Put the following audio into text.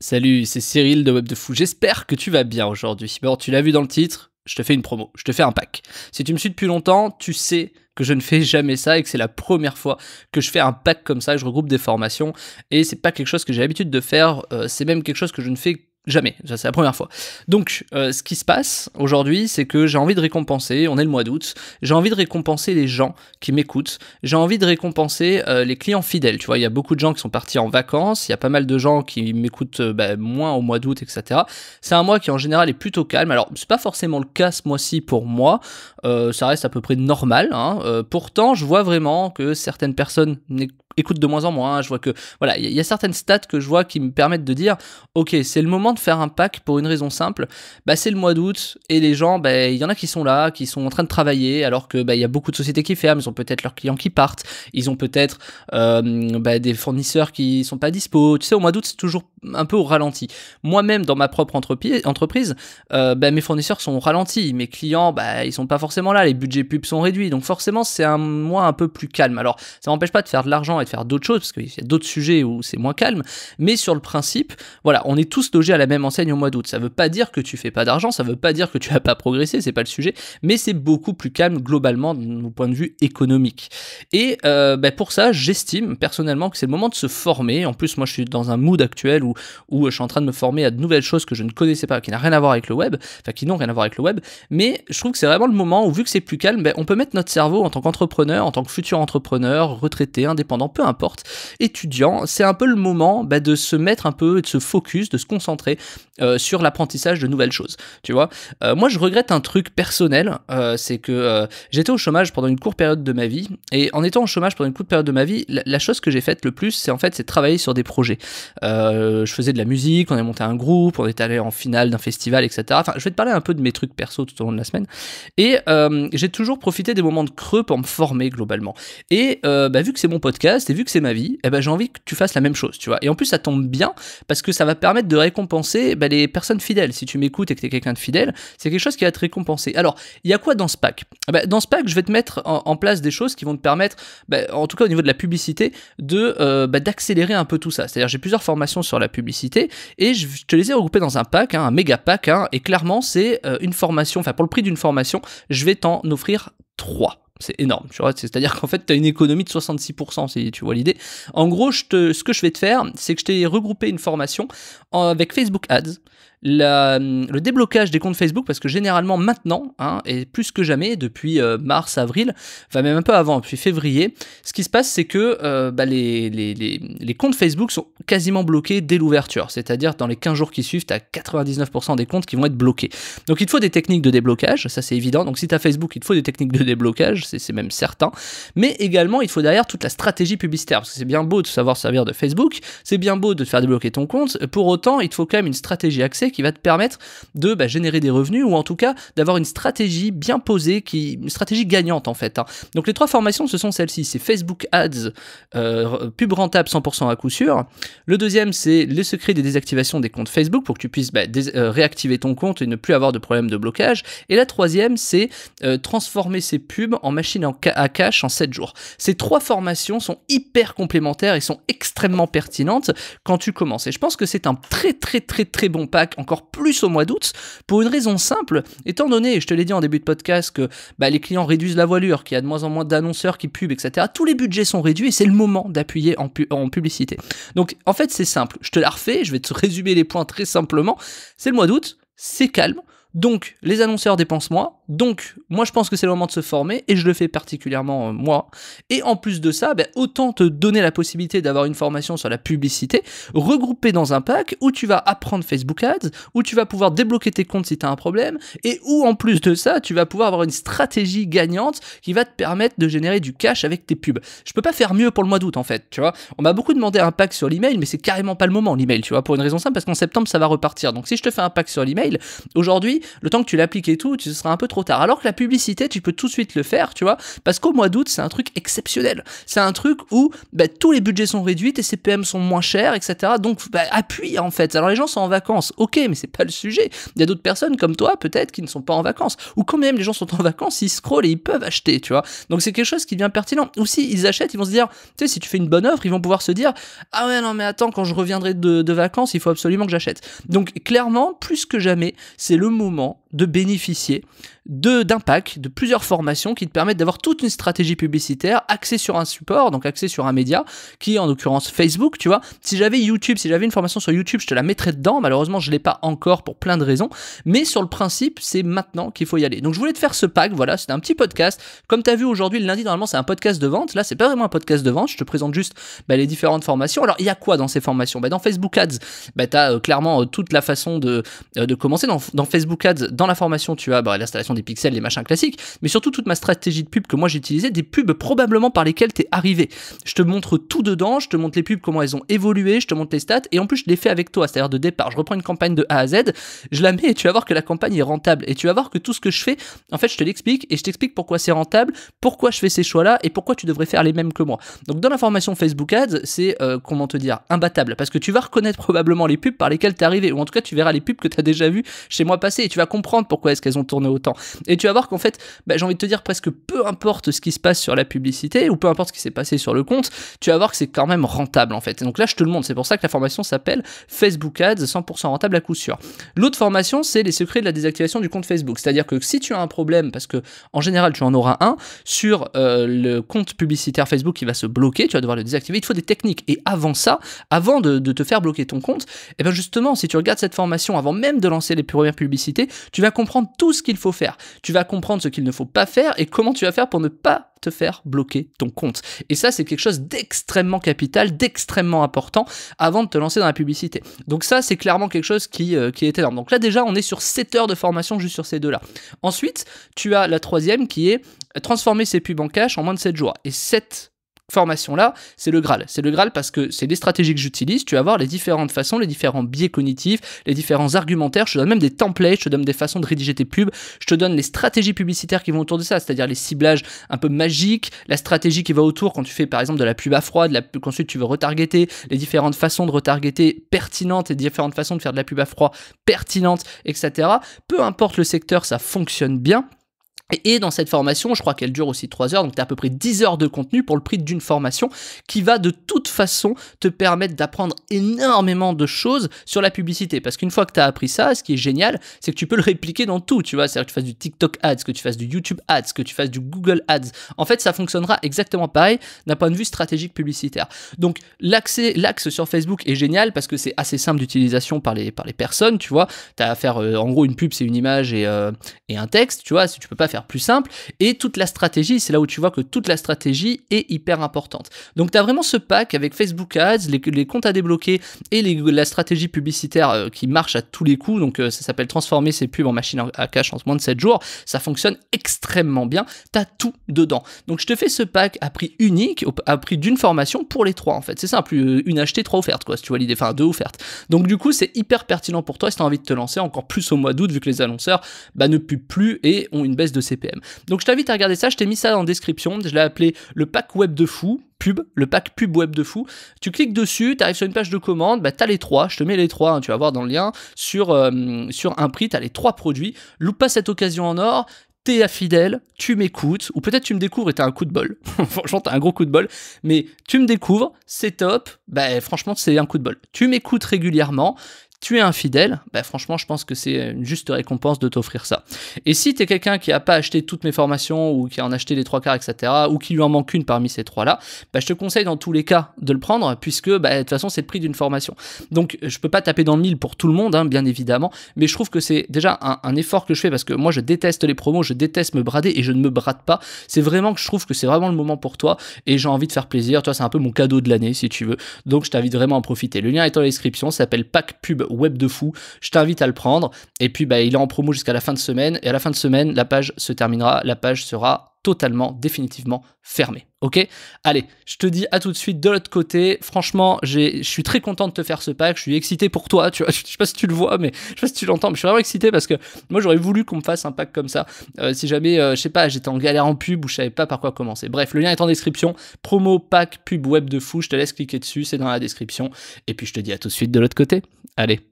Salut, c'est Cyril de Web de Fou. J'espère que tu vas bien aujourd'hui. Bon, tu l'as vu dans le titre, je te fais une promo, je te fais un pack. Si tu me suis depuis longtemps, tu sais que je ne fais jamais ça et que c'est la première fois que je fais un pack comme ça, je regroupe des formations et c'est pas quelque chose que j'ai l'habitude de faire, euh, c'est même quelque chose que je ne fais Jamais, c'est la première fois. Donc, euh, ce qui se passe aujourd'hui, c'est que j'ai envie de récompenser, on est le mois d'août, j'ai envie de récompenser les gens qui m'écoutent, j'ai envie de récompenser euh, les clients fidèles. Tu vois, il y a beaucoup de gens qui sont partis en vacances, il y a pas mal de gens qui m'écoutent euh, bah, moins au mois d'août, etc. C'est un mois qui en général est plutôt calme. Alors, c'est pas forcément le cas ce mois-ci pour moi, ça reste à peu près normal. Hein. pourtant, je vois vraiment que certaines personnes écoute de moins en moins. Je vois que voilà, il y, a certaines stats que je vois qui me permettent de dire ok, c'est le moment de faire un pack pour une raison simple. Bah c'est le mois d'août et les gens, bah il y en a qui sont là, qui sont en train de travailler, alors que bah il y a beaucoup de sociétés qui ferment. Ils ont peut-être leurs clients qui partent. Ils ont peut-être euh, bah, des fournisseurs qui sont pas dispo. Tu sais, au mois d'août c'est toujours un peu au ralenti. Moi-même dans ma propre entreprise, euh, bah, mes fournisseurs sont ralentis. Mes clients, bah ils sont pas forcément là. Les budgets pubs sont réduits. Donc forcément c'est un mois un peu plus calme. Alors ça m'empêche pas de faire de l'argent de faire d'autres choses, parce qu'il y a d'autres sujets où c'est moins calme, mais sur le principe, voilà, on est tous logés à la même enseigne au mois d'août. Ça veut pas dire que tu fais pas d'argent, ça veut pas dire que tu as pas progressé, c'est pas le sujet, mais c'est beaucoup plus calme globalement au point de vue économique. Et euh, bah, pour ça, j'estime personnellement que c'est le moment de se former. En plus, moi, je suis dans un mood actuel où, où je suis en train de me former à de nouvelles choses que je ne connaissais pas, qui n'a rien à voir avec le web, enfin qui n'ont rien à voir avec le web, mais je trouve que c'est vraiment le moment où, vu que c'est plus calme, bah, on peut mettre notre cerveau en tant qu'entrepreneur, en tant que futur entrepreneur, retraité, indépendant, peu importe, étudiant, c'est un peu le moment bah, de se mettre un peu, de se focus, de se concentrer euh, sur l'apprentissage de nouvelles choses. Tu vois, euh, moi je regrette un truc personnel, euh, c'est que j'étais au chômage pendant une courte période de ma vie, et en étant au chômage pendant une courte période de ma vie, la, chose que j'ai faite le plus, c'est en fait, c'est travailler sur des projets. Je faisais de la musique, on est monté un groupe, on est allé en finale d'un festival, etc. Enfin, je vais te parler un peu de mes trucs perso tout au long de la semaine, et j'ai toujours profité des moments de creux pour me former globalement. Et bah, vu que c'est mon podcast, et vu que c'est ma vie, eh ben, j'ai envie que tu fasses la même chose, tu vois. Et en plus, ça tombe bien parce que ça va permettre de récompenser bah, les personnes fidèles. Si tu m'écoutes et que tu es quelqu'un de fidèle, c'est quelque chose qui va te récompenser. Alors, il y a quoi dans ce pack? Eh ben, Dans ce pack, je vais te mettre en, place des choses qui vont te permettre, bah, en tout cas au niveau de la publicité, de euh, bah, d'accélérer un peu tout ça. C'est-à-dire, j'ai plusieurs formations sur la publicité et je te les ai regroupées dans un pack, hein, un méga pack, hein, et clairement, c'est euh, une formation, enfin, pour le prix d'une formation, je vais t'en offrir trois c'est énorme, tu vois. C'est-à-dire qu'en fait, tu as une économie de 66%, si tu vois l'idée. En gros, je te, ce que je vais te faire, c'est que je t'ai regroupé une formation avec Facebook Ads le déblocage des comptes Facebook, parce que généralement maintenant, hein, et plus que jamais, depuis euh, mars, avril, enfin même un peu avant, depuis février, ce qui se passe, c'est que euh, bah, les, les, les, les, comptes Facebook sont quasiment bloqués dès l'ouverture. C'est-à-dire, dans les 15 jours qui suivent, tu as 99% des comptes qui vont être bloqués. Donc il te faut des techniques de déblocage, ça c'est évident. Donc si tu as Facebook, il te faut des techniques de déblocage, c'est même certain. Mais également, il faut derrière toute la stratégie publicitaire, parce que c'est bien beau de savoir servir de Facebook, c'est bien beau de faire débloquer ton compte, pour autant, il te faut quand même une stratégie axée qui va te permettre de bah, générer des revenus ou en tout cas d'avoir une stratégie bien posée, qui, une stratégie gagnante en fait. Hein. Donc les trois formations, ce sont celles-ci. C'est Facebook Ads, euh, pub rentable 100% à coup sûr. Le deuxième, c'est les secrets des désactivations des comptes Facebook pour que tu puisses bah, euh, réactiver ton compte et ne plus avoir de problème de blocage. Et la troisième, c'est euh, transformer ces pubs en machine à cash en 7 jours. Ces trois formations sont hyper complémentaires et sont extrêmement pertinentes quand tu commences. Et je pense que c'est un très très très très bon pack encore plus au mois d'août pour une raison simple, étant donné, je te l'ai dit en début de podcast, que bah, les clients réduisent la voilure, qu'il y a de moins en moins d'annonceurs qui pubent, etc. Tous les budgets sont réduits et c'est le moment d'appuyer en, en publicité. Donc en fait c'est simple, je te la refais, je vais te résumer les points très simplement. C'est le mois d'août, c'est calme, donc, les annonceurs dépensent moins. Donc, moi, je pense que c'est le moment de se former et je le fais particulièrement euh, moi. Et en plus de ça, ben, autant te donner la possibilité d'avoir une formation sur la publicité regroupée dans un pack où tu vas apprendre Facebook Ads, où tu vas pouvoir débloquer tes comptes si tu as un problème et où en plus de ça, tu vas pouvoir avoir une stratégie gagnante qui va te permettre de générer du cash avec tes pubs. Je peux pas faire mieux pour le mois d'août en fait, tu vois. On m'a beaucoup demandé un pack sur l'email, mais c'est carrément pas le moment l'email, tu vois, pour une raison simple parce qu'en septembre ça va repartir. Donc si je te fais un pack sur l'email, aujourd'hui, le temps que tu l'appliques et tout, ce sera un peu trop tard. Alors que la publicité, tu peux tout de suite le faire, tu vois, parce qu'au mois d'août, c'est un truc exceptionnel. C'est un truc où bah, tous les budgets sont réduits, tes CPM sont moins chers, etc. Donc bah, appuie en fait. Alors les gens sont en vacances, ok, mais c'est pas le sujet. Il y a d'autres personnes comme toi peut-être qui ne sont pas en vacances, ou quand même les gens sont en vacances, ils scrollent et ils peuvent acheter, tu vois. Donc c'est quelque chose qui devient pertinent. Ou si ils achètent, ils vont se dire, tu sais, si tu fais une bonne offre, ils vont pouvoir se dire, ah ouais non mais attends, quand je reviendrai de, de vacances, il faut absolument que j'achète. Donc clairement, plus que jamais, c'est le moment moment de bénéficier d'un pack de plusieurs formations qui te permettent d'avoir toute une stratégie publicitaire axée sur un support, donc axée sur un média, qui est en l'occurrence Facebook, tu vois. Si j'avais YouTube, si j'avais une formation sur YouTube, je te la mettrais dedans. Malheureusement, je l'ai pas encore pour plein de raisons, mais sur le principe, c'est maintenant qu'il faut y aller. Donc je voulais te faire ce pack, voilà, c'était un petit podcast. Comme tu as vu aujourd'hui, le lundi, normalement, c'est un podcast de vente. Là, c'est pas vraiment un podcast de vente, je te présente juste bah, les différentes formations. Alors, il y a quoi dans ces formations? Bah, Dans Facebook Ads, bah, tu as euh, clairement euh, toute la façon de, euh, de commencer. Dans, dans Facebook Ads, dans la formation, tu as bah, l'installation des pixels, les machins classiques, mais surtout toute ma stratégie de pub que moi j'ai utilisée, des pubs probablement par lesquelles tu es arrivé. Je te montre tout dedans, je te montre les pubs, comment elles ont évolué, je te montre les stats, et en plus je les fais avec toi, c'est-à-dire de départ. Je reprends une campagne de A à Z, je la mets et tu vas voir que la campagne est rentable, et tu vas voir que tout ce que je fais, en fait je te l'explique, et je t'explique pourquoi c'est rentable, pourquoi je fais ces choix-là, et pourquoi tu devrais faire les mêmes que moi. Donc dans la formation Facebook Ads, c'est, euh, comment te dire, imbattable, parce que tu vas reconnaître probablement les pubs par lesquelles tu es arrivé, ou en tout cas tu verras les pubs que tu as déjà vues chez moi passer, et tu vas comprendre pourquoi est-ce qu'elles ont tourné autant. Et tu vas voir qu'en fait, bah, j'ai envie de te dire presque peu importe ce qui se passe sur la publicité, ou peu importe ce qui s'est passé sur le compte, tu vas voir que c'est quand même rentable en fait. Et donc là, je te le montre, c'est pour ça que la formation s'appelle Facebook Ads 100% rentable à coup sûr. L'autre formation, c'est les secrets de la désactivation du compte Facebook. C'est-à-dire que si tu as un problème, parce que en général tu en auras un, sur euh, le compte publicitaire Facebook qui va se bloquer, tu vas devoir le désactiver, il faut des techniques. Et avant ça, avant de, te faire bloquer ton compte, et eh bien justement, si tu regardes cette formation avant même de lancer les premières publicités, tu vas comprendre tout ce qu'il faut faire. Tu vas comprendre ce qu'il ne faut pas faire et comment tu vas faire pour ne pas te faire bloquer ton compte. Et ça, c'est quelque chose d'extrêmement capital, d'extrêmement important avant de te lancer dans la publicité. Donc ça, c'est clairement quelque chose qui, euh, qui est énorme. Donc là, déjà, on est sur 7 heures de formation juste sur ces deux-là. Ensuite, tu as la troisième qui est transformer ses pubs en cash en moins de 7 jours. Et 7 formation-là, c'est le Graal. C'est le Graal parce que c'est des stratégies que j'utilise. Tu vas voir les différentes façons, les différents biais cognitifs, les différents argumentaires. Je te donne même des templates, je te donne des façons de rédiger tes pubs. Je te donne les stratégies publicitaires qui vont autour de ça, c'est-à-dire les ciblages un peu magiques, la stratégie qui va autour quand tu fais par exemple de la pub à froid, de la pub qu'ensuite tu veux retargeter, les différentes façons de retargeter pertinentes et différentes façons de faire de la pub à froid pertinente, etc. Peu importe le secteur, ça fonctionne bien. Et dans cette formation, je crois qu'elle dure aussi 3 heures, donc tu as à peu près 10 heures de contenu pour le prix d'une formation qui va de toute façon te permettre d'apprendre énormément de choses sur la publicité. Parce qu'une fois que tu as appris ça, ce qui est génial, c'est que tu peux le répliquer dans tout, tu vois. C'est-à-dire que tu fasses du TikTok Ads, que tu fasses du YouTube Ads, que tu fasses du Google Ads. En fait, ça fonctionnera exactement pareil d'un point de vue stratégique publicitaire. Donc l'axe sur Facebook est génial parce que c'est assez simple d'utilisation par les, par les personnes, tu vois. Tu as à faire, euh, en gros, une pub, c'est une image et, euh, et un texte, tu vois. Si tu peux pas faire plus simple. Et toute la stratégie, c'est là où tu vois que toute la stratégie est hyper importante. Donc tu as vraiment ce pack avec Facebook Ads, les, comptes à débloquer et la stratégie publicitaire euh, qui marche à tous les coups. Donc euh, ça s'appelle transformer ses pubs en machine à cash en moins de 7 jours. Ça fonctionne extrêmement bien. Tu as tout dedans. Donc je te fais ce pack à prix unique, à prix d'une formation pour les trois en fait. C'est simple, euh, une achetée, trois offertes quoi, si tu vois l'idée, enfin deux offertes. Donc du coup, c'est hyper pertinent pour toi si tu as envie de te lancer encore plus au mois d'août vu que les annonceurs bah, ne pubent plus et ont une baisse de CPM. Donc je t'invite à regarder ça, je t'ai mis ça en description, je l'ai appelé le pack web de fou, pub, le pack pub web de fou. Tu cliques dessus, tu arrives sur une page de commande, bah, tu les trois, je te mets les trois, hein, tu vas voir dans le lien, sur, euh, sur un prix, tu as les trois produits. Loupe pas cette occasion en or, t'es fidèle, tu m'écoutes, ou peut-être tu me découvres et t'as un coup de bol. franchement, t'as un gros coup de bol, mais tu me découvres, c'est top, bah franchement, c'est un coup de bol. Tu m'écoutes régulièrement, tu es infidèle, bah franchement, je pense que c'est une juste récompense de t'offrir ça. Et si tu es quelqu'un qui n'a pas acheté toutes mes formations ou qui en a acheté les trois quarts, etc., ou qui lui en manque une parmi ces trois-là, bah, je te conseille dans tous les cas de le prendre puisque bah, de toute façon, c'est le prix d'une formation. Donc, je peux pas taper dans le mille pour tout le monde, hein, bien évidemment, mais je trouve que c'est déjà un, effort que je fais parce que moi, je déteste les promos, je déteste me brader et je ne me brade pas. C'est vraiment que je trouve que c'est vraiment le moment pour toi et j'ai envie de faire plaisir. Toi, c'est un peu mon cadeau de l'année si tu veux. Donc, je t'invite vraiment à en profiter. Le lien est dans la description, ça s'appelle Pack Pub web de fou. Je t'invite à le prendre. Et puis, bah, il est en promo jusqu'à la fin de semaine. Et à la fin de semaine, la page se terminera. La page sera totalement, définitivement fermé. Ok? Allez, je te dis à tout de suite de l'autre côté. Franchement, je suis très content de te faire ce pack. Je suis excité pour toi. Tu vois, je sais pas si tu le vois, mais je sais pas si tu l'entends, mais je suis vraiment excité parce que moi j'aurais voulu qu'on me fasse un pack comme ça. Euh, si jamais, euh, je sais pas, j'étais en galère en pub ou je savais pas par quoi commencer. Bref, le lien est en description. Promo pack pub web de fou. Je te laisse cliquer dessus, c'est dans la description. Et puis je te dis à tout de suite de l'autre côté. Allez.